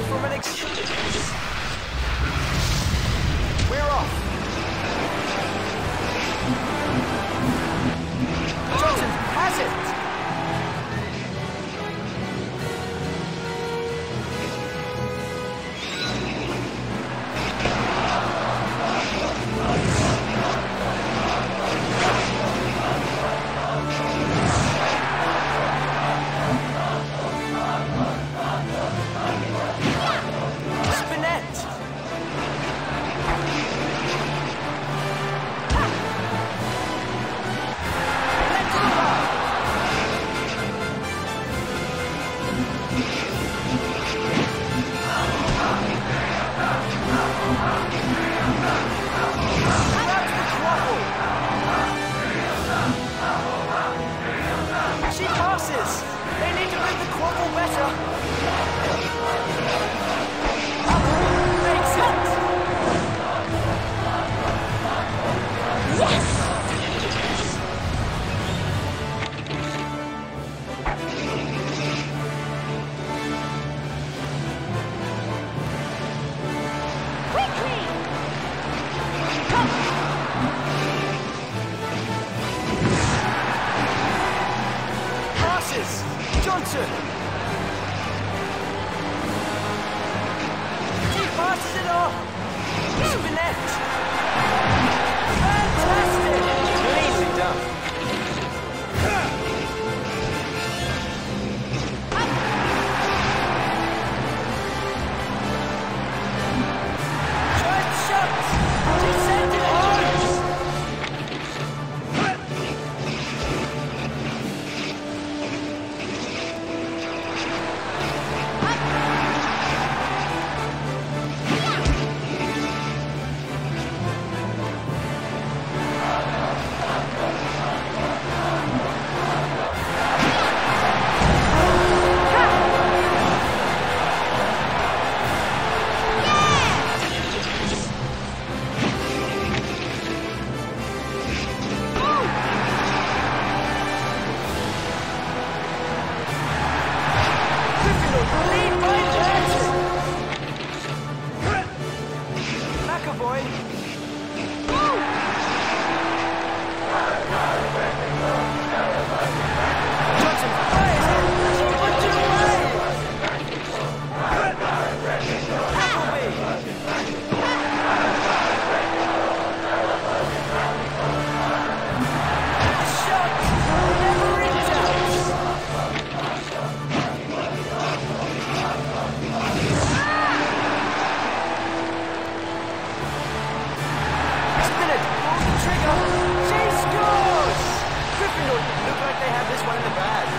Waiting from an ex... We're off. Johnson has it. Passes it off. Spinnet. they have this one in the bag.